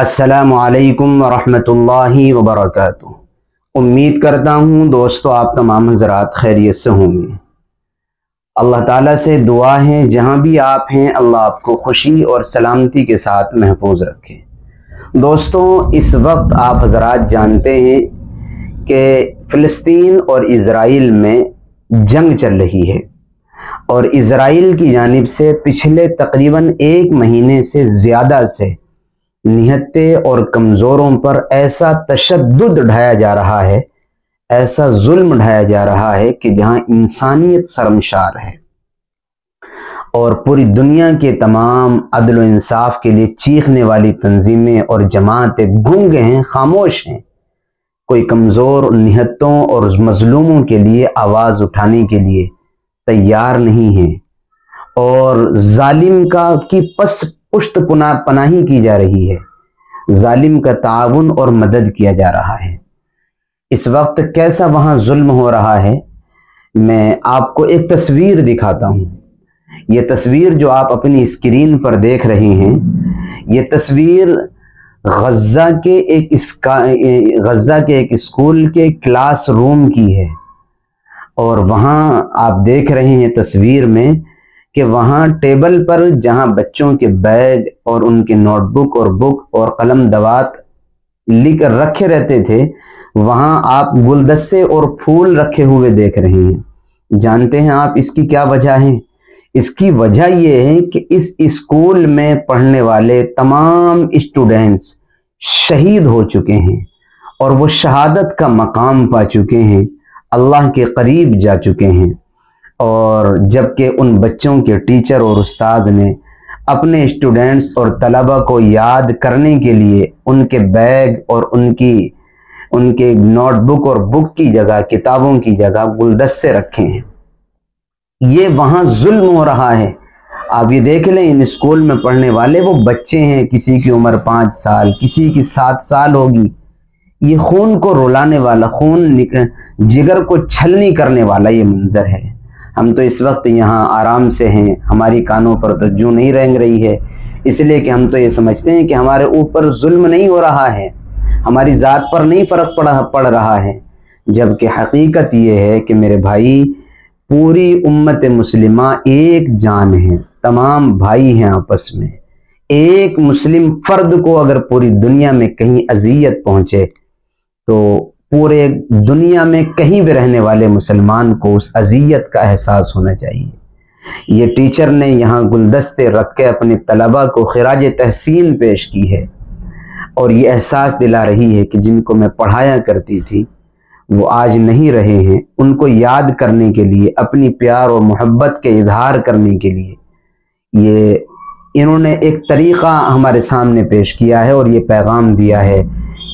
असलकम वरहमतुल्लाहि वबरकatuh उम्मीद करता हूँ दोस्तों आप तमाम हजरात खैरियत से होंगे। अल्लाह ताला से दुआ है, जहाँ भी आप हैं, अल्लाह आपको खुशी और सलामती के साथ महफूज रखे। दोस्तों, इस वक्त आप हजरात जानते हैं कि फ़लस्तीन और इसराइल में जंग चल रही है और इसराइल की जानब से पिछले तकरीबन एक महीने से ज़्यादा से निहत्ते और कमज़ोरों पर ऐसा तशद ढाया जा रहा है, ऐसा जुल्म ढाया जा रहा है कि जहाँ इंसानियत शर्मशार है। और पूरी दुनिया के तमाम अदल इंसाफ के लिए चीखने वाली तंजीमें और जमातें गुंग हैं, खामोश हैं। कोई कमज़ोर निहत्तों और मजलूमों के लिए आवाज़ उठाने के लिए तैयार नहीं है। और जालिम का की पस पुश्त पुना पनाही की जा रही है। जालिम का ताउन और मदद किया जा रहा है। इस वक्त कैसा वहाँ जुल्म हो रहा है, मैं आपको एक तस्वीर दिखाता हूँ। ये तस्वीर जो आप अपनी स्क्रीन पर देख रहे हैं, ये तस्वीर गज़ा के एक गजा के एक स्कूल के क्लास रूम की है। और वहाँ आप देख रहे हैं तस्वीर में कि वहाँ टेबल पर जहाँ बच्चों के बैग और उनके नोटबुक और बुक और कलम दवात लिख रखे रहते थे, वहाँ आप गुलदस्ते और फूल रखे हुए देख रहे हैं। जानते हैं आप इसकी क्या वजह है? इसकी वजह यह है कि इस स्कूल में पढ़ने वाले तमाम स्टूडेंट्स शहीद हो चुके हैं और वो शहादत का मकाम पा चुके हैं, अल्लाह के करीब जा चुके हैं। और जबकि उन बच्चों के टीचर और उस्ताद ने अपने स्टूडेंट्स और तलबा को याद करने के लिए उनके बैग और उनकी, उनके नोटबुक और बुक की जगह, किताबों की जगह गुलदस्ते रखे हैं। ये वहाँ जुल्म हो रहा है। आप ये देख लें, इन स्कूल में पढ़ने वाले वो बच्चे हैं, किसी की उम्र पाँच साल, किसी की सात साल होगी। ये खून को रुलाने वाला, खून जिगर को छलनी करने वाला ये मंजर है। हम तो इस वक्त यहाँ आराम से हैं, हमारी कानों पर तो जू नहीं रेंग रही है। इसलिए कि हम तो ये समझते हैं कि हमारे ऊपर जुल्म नहीं हो रहा है, हमारी ज़ात पर नहीं फ़र्क पड़ा, पड़ रहा है। जबकि हकीकत ये है कि मेरे भाई, पूरी उम्मत मुस्लिमा एक जान है, तमाम भाई हैं आपस में। एक मुस्लिम फ़र्द को अगर पूरी दुनिया में कहीं अजियत पहुँचे तो पूरे दुनिया में कहीं भी रहने वाले मुसलमान को उस अजियत का एहसास होना चाहिए। ये टीचर ने यहाँ गुलदस्ते रख के अपने तलबा को खराज तहसीन पेश की है और ये एहसास दिला रही है कि जिनको मैं पढ़ाया करती थी, वो आज नहीं रहे हैं। उनको याद करने के लिए, अपनी प्यार और मोहब्बत के इजहार करने के लिए ये इन्होंने एक तरीक़ा हमारे सामने पेश किया है और ये पैगाम दिया है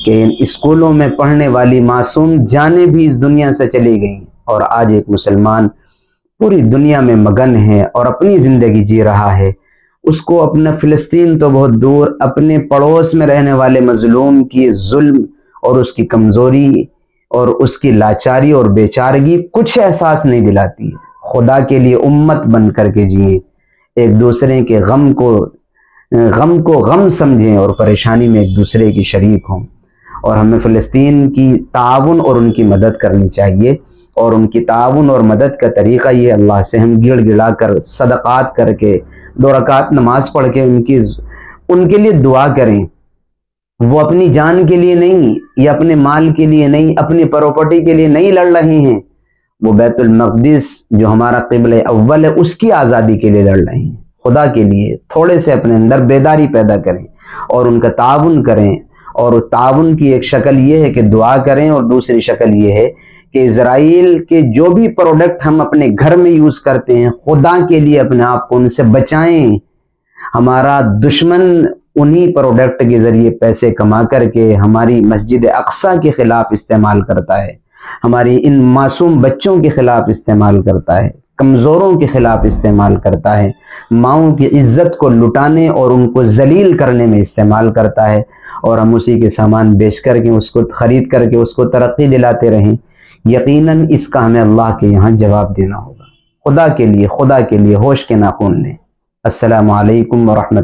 कि इन स्कूलों में पढ़ने वाली मासूम जाने भी इस दुनिया से चली गई। और आज एक मुसलमान पूरी दुनिया में मगन है और अपनी ज़िंदगी जी रहा है। उसको अपना फ़िलिस्तीन तो बहुत दूर, अपने पड़ोस में रहने वाले मजलूम की जुल्म और उसकी कमज़ोरी और उसकी लाचारी और बेचारगी कुछ एहसास नहीं दिलाती। खुदा के लिए उम्मत बन करके जिए। एक दूसरे के गम को गम को गम समझें और परेशानी में एक दूसरे की शरीक हों। और हमें फ़लस्तीन की ताउन और उनकी मदद करनी चाहिए। और उनकी ताउन और मदद का तरीक़ा ये अल्लाह से हम गिड़ गिड़ा कर, सदक़ात करके, दो रकात नमाज़ पढ़ के उनकी उनके लिए दुआ करें। वो अपनी जान के लिए नहीं, या अपने माल के लिए नहीं, अपनी प्रॉपर्टी के लिए नहीं लड़ रहे हैं। वो बैतुल मकदिस जो हमारा किबल अव्वल है, उसकी आज़ादी के लिए लड़ रहे हैं। खुदा के लिए थोड़े से अपने अंदर बेदारी पैदा करें और उनका ताउन करें। और ताउन की एक शक्ल ये है कि दुआ करें और दूसरी शक्ल ये है कि इसराइल के जो भी प्रोडक्ट हम अपने घर में यूज़ करते हैं, खुदा के लिए अपने आप को उनसे बचाएँ। हमारा दुश्मन उन्हीं प्रोडक्ट के ज़रिए पैसे कमा करके हमारी मस्जिद अक्सा के ख़िलाफ़ इस्तेमाल करता है, हमारी इन मासूम बच्चों के ख़िलाफ़ इस्तेमाल करता है। कमज़ोरों के ख़िलाफ़ इस्तेमाल करता है। माओ की इज़्ज़त को लुटाने और उनको जलील करने में इस्तेमाल करता है और हम उसी के सामान बेच करके उसको ख़रीद करके उसको तरक्की दिलाते रहें। यकीनन इसका हमें अल्लाह के यहाँ जवाब देना होगा। खुदा के लिए, खुदा के लिए होश के नाखून लें। असलकम वरहमल